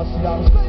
Asians.